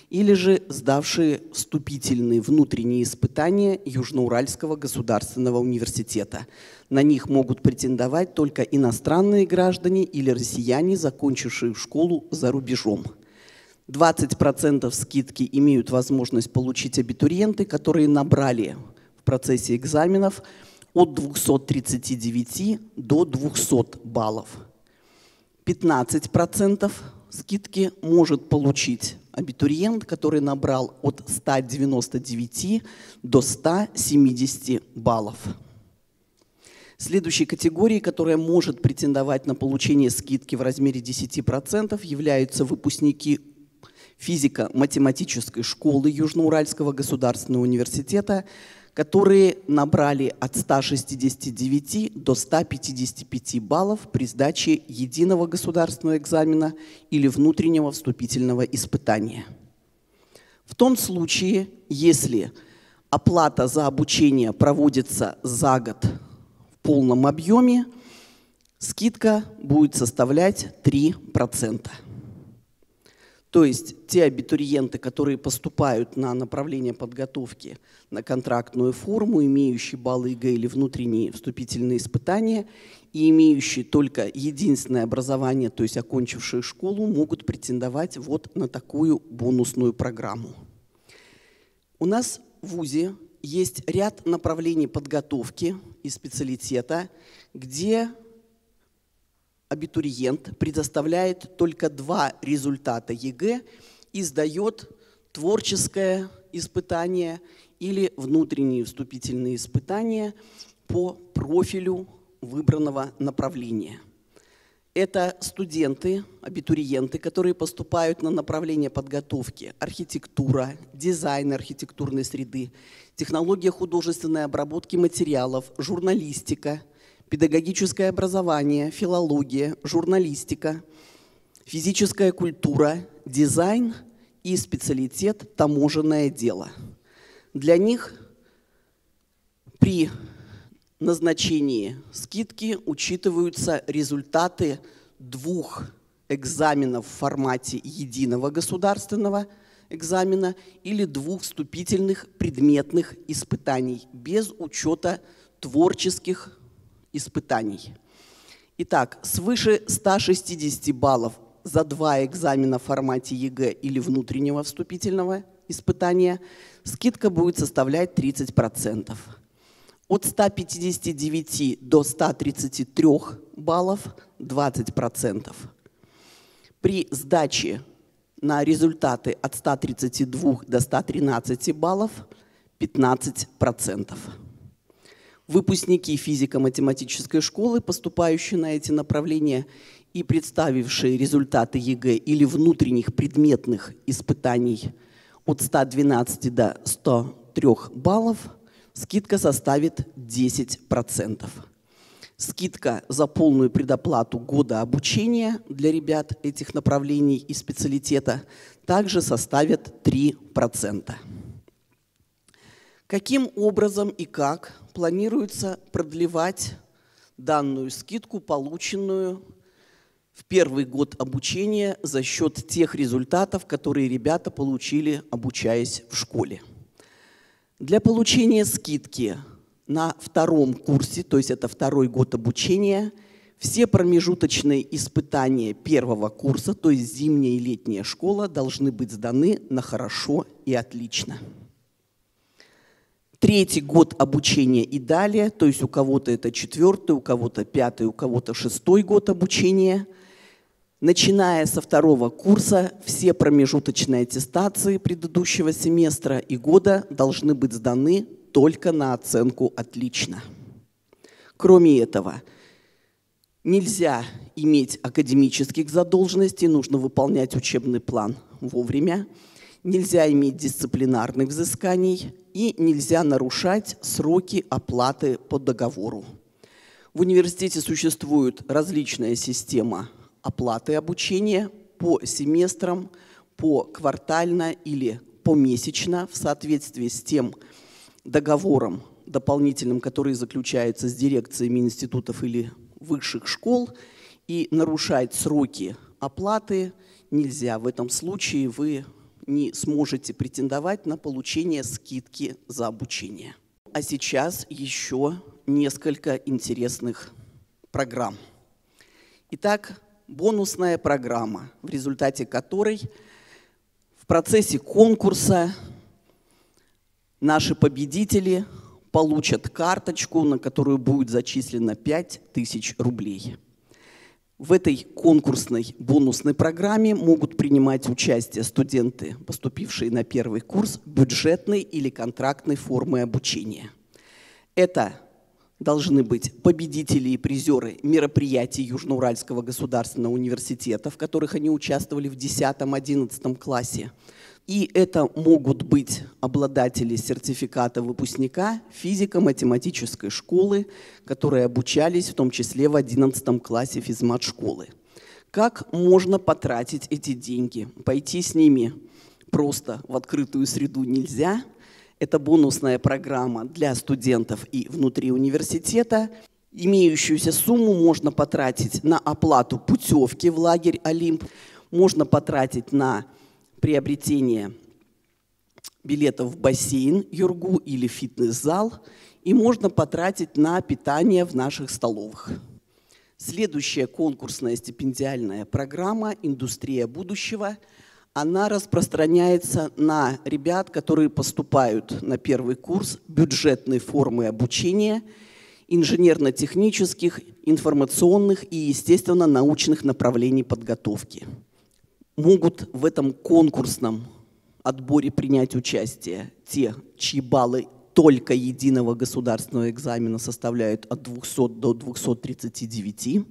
[SPEAKER 1] или же сдавшие вступительные внутренние испытания Южноуральского государственного университета. На них могут претендовать только иностранные граждане или россияне, закончившие школу за рубежом. 20% скидки имеют возможность получить абитуриенты, которые набрали в процессе экзаменов – от 239 до 200 баллов. 15% скидки может получить абитуриент, который набрал от 199 до 170 баллов. Следующей категорией, которая может претендовать на получение скидки в размере 10%, являются выпускники физико-математической школы Южноуральского государственного университета, которые набрали от 169 до 155 баллов при сдаче единого государственного экзамена или внутреннего вступительного испытания. В том случае, если оплата за обучение проводится за год в полном объеме, скидка будет составлять 3%. То есть те абитуриенты, которые поступают на направление подготовки на контрактную форму, имеющие баллы ЕГЭ или внутренние вступительные испытания и имеющие только единственное образование, то есть окончившие школу, могут претендовать вот на такую бонусную программу. У нас в ВУЗе есть ряд направлений подготовки и специалитета, где абитуриент предоставляет только два результата ЕГЭ и сдает творческое испытание или внутренние вступительные испытания по профилю выбранного направления. Это студенты, абитуриенты, которые поступают на направление подготовки архитектура, дизайн архитектурной среды, технология художественной обработки материалов, журналистика – педагогическое образование, филология, журналистика, физическая культура, дизайн и специалитет таможенное дело. Для них при назначении скидки учитываются результаты двух экзаменов в формате единого государственного экзамена или двух вступительных предметных испытаний без учета творческих испытаний. Итак, свыше 160 баллов за два экзамена в формате ЕГЭ или внутреннего вступительного испытания, скидка будет составлять 30%. От 159 до 133 баллов 20%. При сдаче на результаты от 132 до 113 баллов 15%. Выпускники физико-математической школы, поступающие на эти направления и представившие результаты ЕГЭ или внутренних предметных испытаний от 112 до 103 баллов, скидка составит 10%. Скидка за полную предоплату года обучения для ребят этих направлений и специалитета также составит 3%. Каким образом и как планируется продлевать данную скидку, полученную в первый год обучения за счет тех результатов, которые ребята получили, обучаясь в школе? Для получения скидки на втором курсе, то есть это второй год обучения, все промежуточные испытания первого курса, то есть зимняя и летняя школа, должны быть сданы на хорошо и отлично. Третий год обучения и далее, то есть у кого-то это четвертый, у кого-то пятый, у кого-то шестой год обучения. Начиная со второго курса, все промежуточные аттестации предыдущего семестра и года должны быть сданы только на оценку «отлично». Кроме этого, нельзя иметь академических задолженностей, нужно выполнять учебный план вовремя, нельзя иметь дисциплинарных взысканий и нельзя нарушать сроки оплаты по договору. В университете существует различная система оплаты обучения по семестрам, по квартально или помесячно в соответствии с тем, договором дополнительным, который заключается с дирекциями институтов или высших школ, и нарушать сроки оплаты нельзя. В этом случае вы не сможете претендовать на получение скидки за обучение. А сейчас еще несколько интересных программ. Итак, бонусная программа, в результате которой в процессе конкурса Наши победители получат карточку, на которую будет зачислено 5000 рублей. В этой конкурсной бонусной программе могут принимать участие студенты, поступившие на первый курс бюджетной или контрактной формы обучения. Это должны быть победители и призеры мероприятий Южноуральского государственного университета, в которых они участвовали в 10-11 классе – и это могут быть обладатели сертификата выпускника физико-математической школы, которые обучались в том числе в 11 классе физмат-школы. Как можно потратить эти деньги? Пойти с ними просто в открытую среду нельзя. Это бонусная программа для студентов и внутри университета. Имеющуюся сумму можно потратить на оплату путевки в лагерь «Олимп», можно потратить на приобретение билетов в бассейн, юргу или фитнес-зал, и можно потратить на питание в наших столовых. Следующая конкурсная стипендиальная программа «Индустрия будущего» она распространяется на ребят, которые поступают на первый курс бюджетной формы обучения, инженерно-технических, информационных и, естественно, научных направлений подготовки могут в этом конкурсном отборе принять участие те, чьи баллы только единого государственного экзамена составляют от 200 до 239.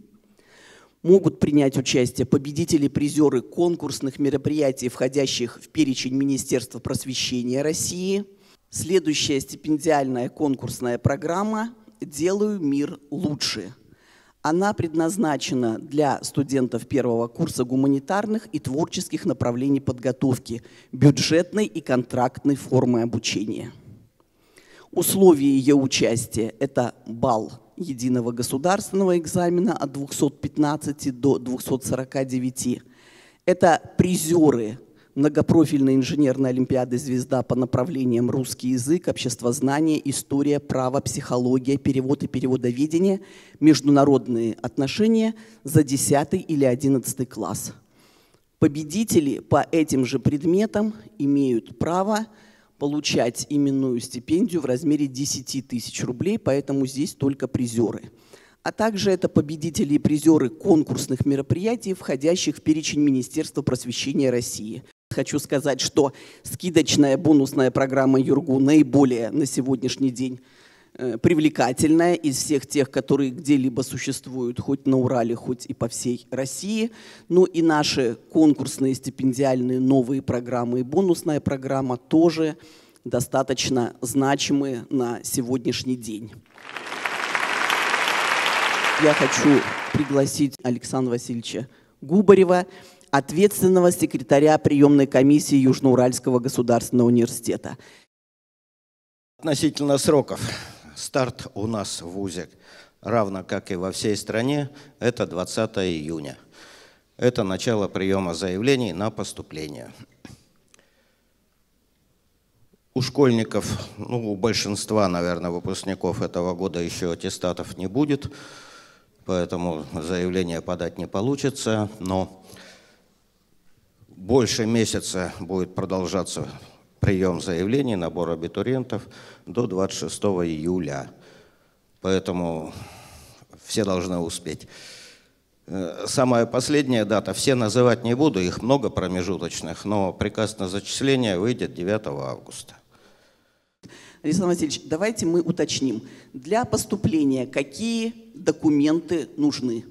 [SPEAKER 1] Могут принять участие победители, призеры конкурсных мероприятий, входящих в перечень Министерства просвещения России. Следующая стипендиальная конкурсная программа «Делаю мир лучше», она предназначена для студентов первого курса гуманитарных и творческих направлений подготовки, бюджетной и контрактной формы обучения. Условия ее участия – это балл единого государственного экзамена от 215 до 249. Это призеры многопрофильной инженерной олимпиады «Звезда» по направлениям русский язык, обществознание, история, право, психология, перевод и переводоведение, международные отношения за 10 или 11 класс. Победители по этим же предметам имеют право получать именную стипендию в размере 10 тысяч рублей, поэтому здесь только призеры. А также это победители и призеры конкурсных мероприятий, входящих в перечень Министерства просвещения России. Хочу сказать, что скидочная бонусная программа «Юргу» наиболее на сегодняшний день Э, привлекательная из всех тех, которые где-либо существуют, хоть на Урале, хоть и по всей России. Ну и наши конкурсные стипендиальные новые программы и бонусная программа тоже достаточно значимые на сегодняшний день. Я хочу пригласить Александра Васильевича Губарева, ответственного секретаря приемной комиссии Южноуральского государственного университета.
[SPEAKER 6] Относительно сроков. Старт у нас в ВУЗе, равно как и во всей стране, это 20 июня. Это начало приема заявлений на поступление. У школьников, ну, у большинства, наверное, выпускников этого года еще аттестатов не будет, поэтому заявление подать не получится, но больше месяца будет продолжаться прием заявлений, набор абитуриентов до 26 июля. Поэтому все должны успеть. Э, самая последняя дата, все называть не буду, их много промежуточных, но приказ на зачисление выйдет 9 августа.
[SPEAKER 1] Александр Васильевич, давайте мы уточним. Для поступления какие документы нужны?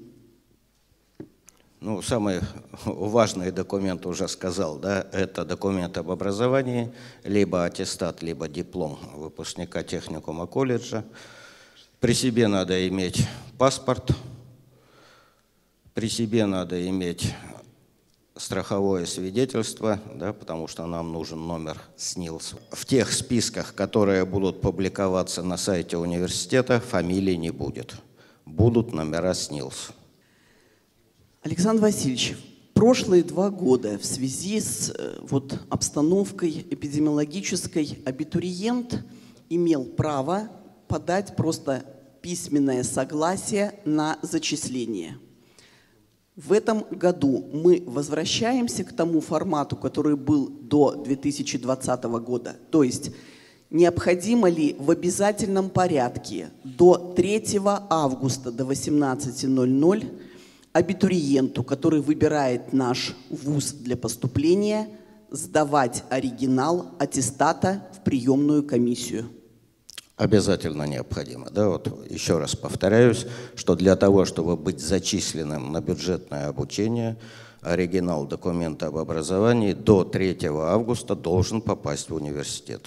[SPEAKER 6] Ну, самый важный документ уже сказал, да, это документ об образовании, либо аттестат, либо диплом выпускника техникума колледжа. При себе надо иметь паспорт, при себе надо иметь страховое свидетельство, да, потому что нам нужен номер СНИЛС. В тех списках, которые будут публиковаться на сайте университета, фамилий не будет. Будут номера СНИЛС.
[SPEAKER 1] Александр Васильевич, прошлые два года в связи с э, вот, обстановкой эпидемиологической абитуриент имел право подать просто письменное согласие на зачисление. В этом году мы возвращаемся к тому формату, который был до 2020 года. То есть необходимо ли в обязательном порядке до 3 августа до 18.00 абитуриенту, который выбирает наш вуз для поступления, сдавать оригинал аттестата в приемную комиссию?
[SPEAKER 6] Обязательно необходимо. Да, вот еще раз повторяюсь, что для того, чтобы быть зачисленным на бюджетное обучение, оригинал документа об образовании до 3 августа должен попасть в университет.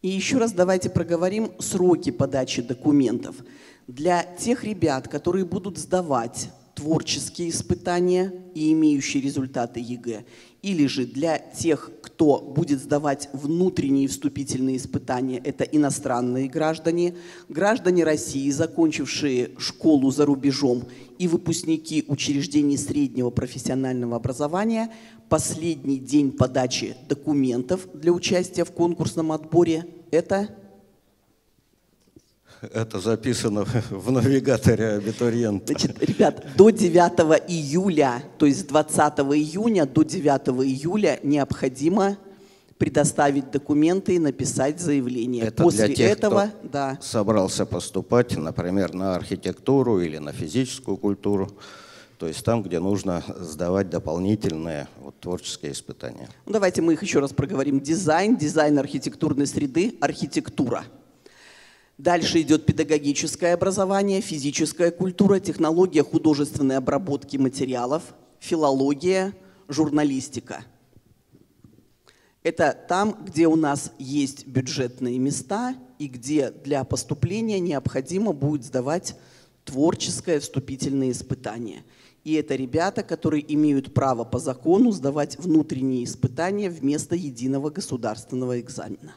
[SPEAKER 1] И еще раз давайте проговорим сроки подачи документов для тех ребят, которые будут сдавать творческие испытания и имеющие результаты ЕГЭ, или же для тех, кто будет сдавать внутренние вступительные испытания, это иностранные граждане, граждане России, закончившие школу за рубежом и выпускники учреждений среднего профессионального образования, последний день подачи документов для участия в конкурсном отборе – это
[SPEAKER 6] это записано в навигаторе абитуриента.
[SPEAKER 1] Значит, ребят, до 9 июля, то есть 20 июня до 9 июля необходимо предоставить документы и написать заявление.
[SPEAKER 6] Это
[SPEAKER 1] После
[SPEAKER 6] для тех,
[SPEAKER 1] этого,
[SPEAKER 6] кто
[SPEAKER 1] да.
[SPEAKER 6] собрался поступать, например, на архитектуру или на физическую культуру, то есть там, где нужно сдавать дополнительные вот, творческие испытания.
[SPEAKER 1] Ну, давайте мы их еще раз проговорим. Дизайн, дизайн архитектурной среды, архитектура – Дальше идет педагогическое образование, физическая культура, технология художественной обработки материалов, филология, журналистика. Это там, где у нас есть бюджетные места и где для поступления необходимо будет сдавать творческое вступительное испытание. И это ребята, которые имеют право по закону сдавать внутренние испытания вместо единого государственного экзамена.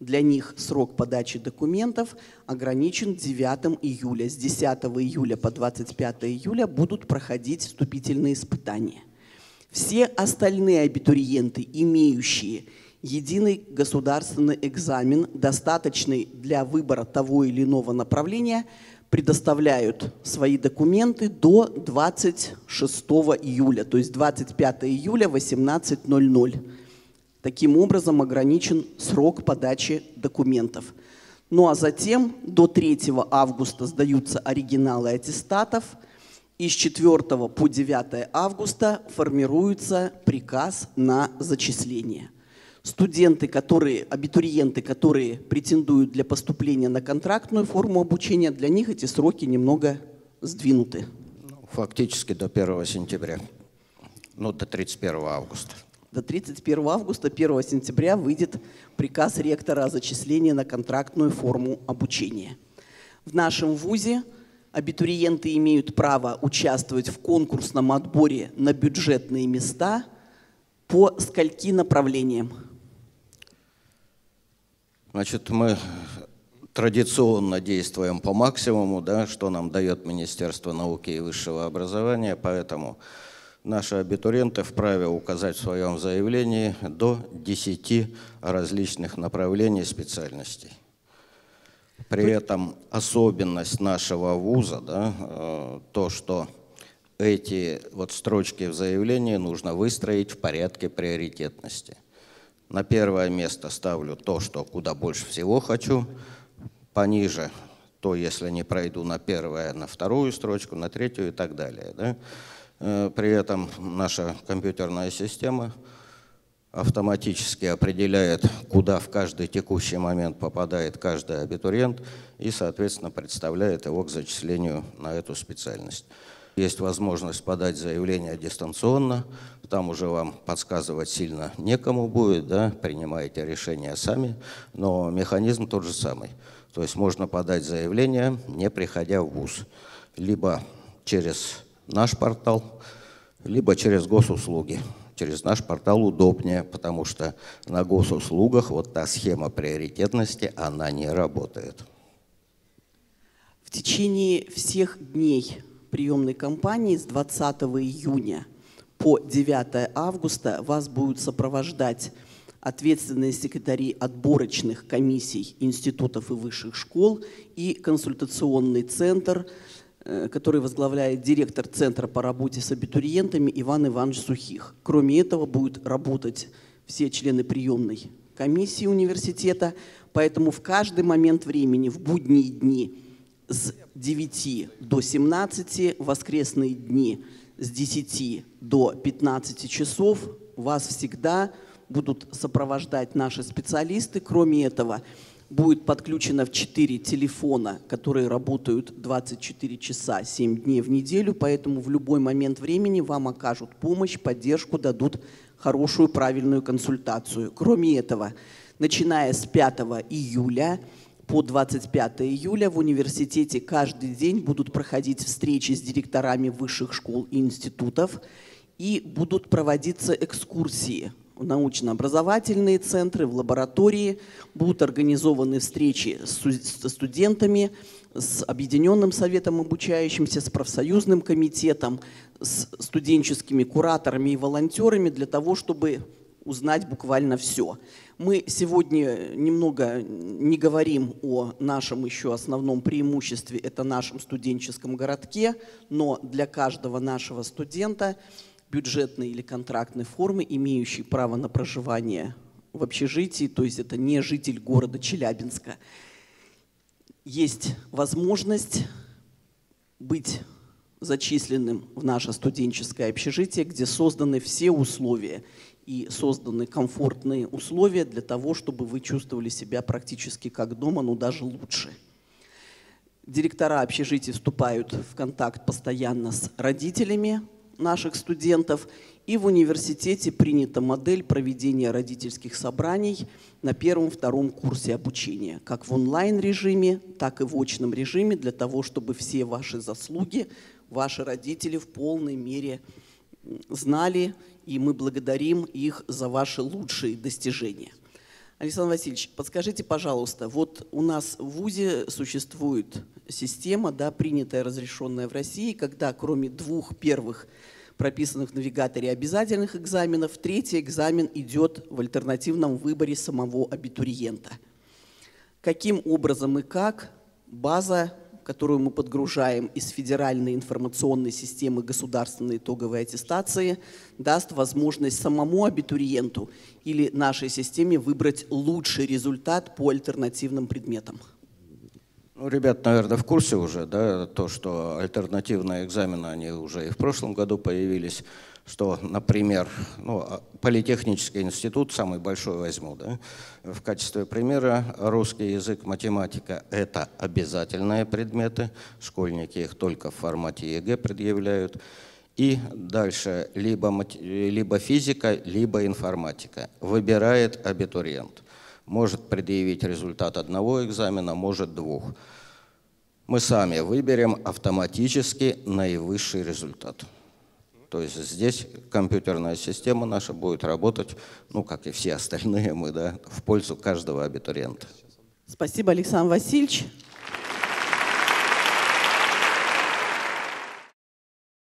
[SPEAKER 1] Для них срок подачи документов ограничен 9 июля. С 10 июля по 25 июля будут проходить вступительные испытания. Все остальные абитуриенты, имеющие единый государственный экзамен, достаточный для выбора того или иного направления, предоставляют свои документы до 26 июля, то есть 25 июля 18.00. Таким образом ограничен срок подачи документов. Ну а затем до 3 августа сдаются оригиналы аттестатов, и с 4 по 9 августа формируется приказ на зачисление. Студенты, которые, абитуриенты, которые претендуют для поступления на контрактную форму обучения, для них эти сроки немного сдвинуты.
[SPEAKER 6] Фактически до 1 сентября, ну до 31 августа
[SPEAKER 1] до 31 августа, 1 сентября выйдет приказ ректора о зачислении на контрактную форму обучения. В нашем ВУЗе абитуриенты имеют право участвовать в конкурсном отборе на бюджетные места по скольки направлениям?
[SPEAKER 6] Значит, мы традиционно действуем по максимуму, да, что нам дает Министерство науки и высшего образования, поэтому Наши абитуриенты вправе указать в своем заявлении до 10 различных направлений специальностей. При этом особенность нашего вуза, да, э, то, что эти вот строчки в заявлении нужно выстроить в порядке приоритетности. На первое место ставлю то, что куда больше всего хочу, пониже то, если не пройду на первое, на вторую строчку, на третью и так далее. Да? Э, при этом наша компьютерная система автоматически определяет, куда в каждый текущий момент попадает каждый абитуриент и, соответственно, представляет его к зачислению на эту специальность. Есть возможность подать заявление дистанционно, там уже вам подсказывать сильно некому будет, да, принимаете решение сами, но механизм тот же самый. То есть можно подать заявление, не приходя в ВУЗ, либо через наш портал, либо через госуслуги. Через наш портал удобнее, потому что на госуслугах вот та схема приоритетности, она не работает.
[SPEAKER 1] В течение всех дней приемной кампании с 20 июня по 9 августа вас будут сопровождать ответственные секретари отборочных комиссий институтов и высших школ и консультационный центр – который возглавляет директор Центра по работе с абитуриентами Иван Иванович Сухих. Кроме этого, будут работать все члены приемной комиссии университета, поэтому в каждый момент времени, в будние дни с 9 до 17, воскресные дни с 10 до 15 часов вас всегда будут сопровождать наши специалисты. Кроме этого, будет подключено в 4 телефона, которые работают 24 часа 7 дней в неделю, поэтому в любой момент времени вам окажут помощь, поддержку, дадут хорошую, правильную консультацию. Кроме этого, начиная с 5 июля по 25 июля в университете каждый день будут проходить встречи с директорами высших школ и институтов, и будут проводиться экскурсии научно-образовательные центры, в лаборатории. Будут организованы встречи с студентами, с Объединенным советом обучающимся, с профсоюзным комитетом, с студенческими кураторами и волонтерами для того, чтобы узнать буквально все. Мы сегодня немного не говорим о нашем еще основном преимуществе, это нашем студенческом городке, но для каждого нашего студента – бюджетной или контрактной формы, имеющий право на проживание в общежитии, то есть это не житель города Челябинска, есть возможность быть зачисленным в наше студенческое общежитие, где созданы все условия и созданы комфортные условия для того, чтобы вы чувствовали себя практически как дома, но даже лучше. Директора общежития вступают в контакт постоянно с родителями наших студентов. И в университете принята модель проведения родительских собраний на первом-втором курсе обучения, как в онлайн-режиме, так и в очном режиме, для того, чтобы все ваши заслуги, ваши родители в полной мере знали, и мы благодарим их за ваши лучшие достижения. Александр Васильевич, подскажите, пожалуйста, вот у нас в ВУЗе существует система, да, принятая, разрешенная в России, когда кроме двух первых прописанных в навигаторе обязательных экзаменов. Третий экзамен идет в альтернативном выборе самого абитуриента. Каким образом и как база которую мы подгружаем из федеральной информационной системы государственной итоговой аттестации, даст возможность самому абитуриенту или нашей системе выбрать лучший результат по альтернативным предметам.
[SPEAKER 6] Ну, ребят, наверное, в курсе уже, да, то, что альтернативные экзамены, они уже и в прошлом году появились что, например, ну, а, Политехнический институт, самый большой возьму, да, в качестве примера русский язык, математика – это обязательные предметы, школьники их только в формате ЕГЭ предъявляют. И дальше либо, либо физика, либо информатика. Выбирает абитуриент. Может предъявить результат одного экзамена, может двух. Мы сами выберем автоматически наивысший результат. То есть здесь компьютерная система наша будет работать, ну, как и все остальные мы, да, в пользу каждого абитуриента.
[SPEAKER 1] Спасибо, Александр Васильевич.